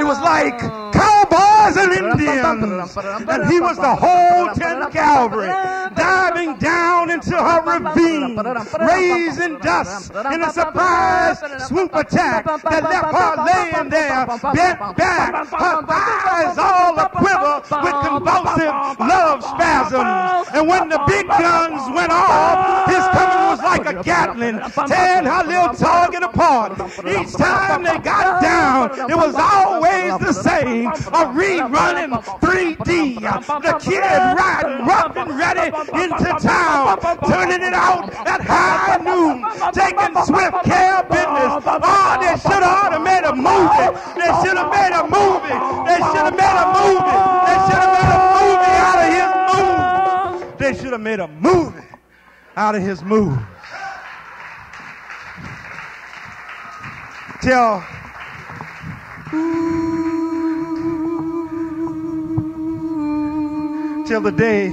It was like cowboys and Indians. And he was the whole 10 cavalry diving down into her ravine, raising dust in a surprise swoop attack that left her laying there, bent back, her eyes all convulsive love spasms. And when the big guns went off, his coming was like a Gatling, tearing her little target apart. Each time they got down, it was always the same. A rerun in 3D. The kid riding rough and ready into town, turning it out at high noon, taking swift care business. Oh, they should have made a movie. They should have made a movie. Made a movie out of his move. Tell till the day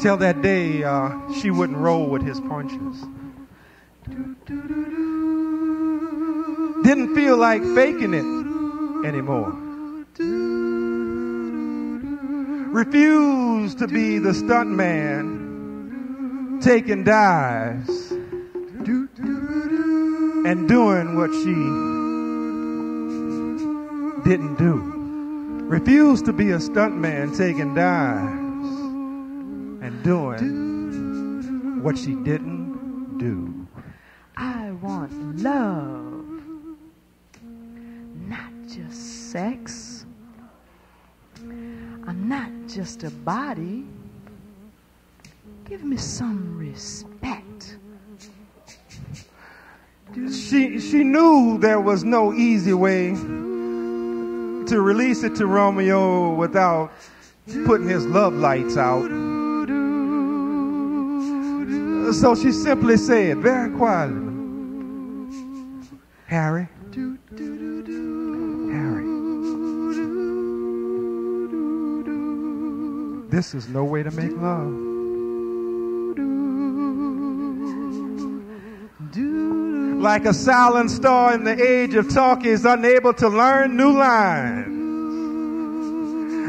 till that day uh, she wouldn't roll with his punches didn't feel like faking it anymore refused to be the stunt man taking dives and doing what she didn't do refused to be a stuntman taking dives and doing what she didn't do. I want love, not just sex. Just a body. Give me some respect. She, she knew there was no easy way to release it to Romeo without putting his love lights out. So she simply said, very quietly, Harry, this is no way to make love. Like a silent star in the age of talk is unable to learn new lines.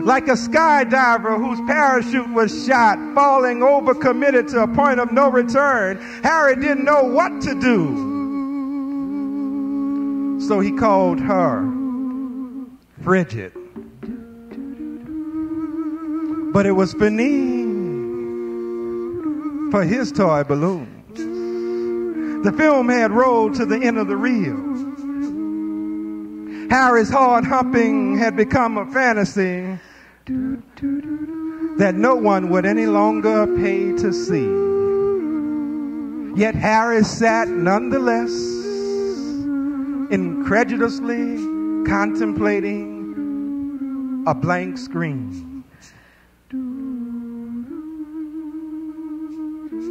Like a skydiver whose parachute was shot, falling overcommitted to a point of no return, Harry didn't know what to do. So he called her Bridget. But it was Fanny for his toy balloon. The film had rolled to the end of the reel. Harry's hard humping had become a fantasy that no one would any longer pay to see. Yet Harry sat nonetheless, incredulously contemplating a blank screen.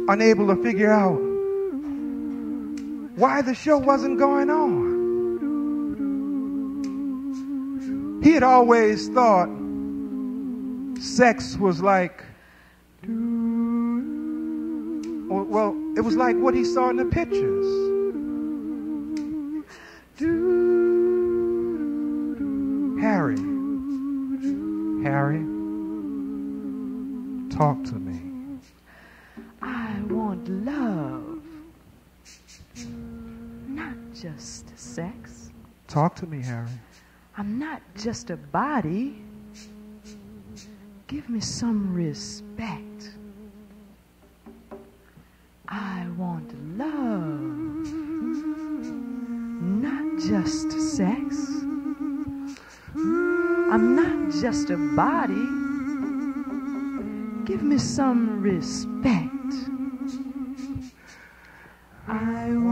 Unable to figure out why the show wasn't going on. He had always thought sex was like, well, it was like what he saw in the pictures. Harry, Harry, talk to me. Love, not just sex. Talk to me, Harry. I'm not just a body. Give me some respect. I want love, not just sex. I'm not just a body. Give me some respect. I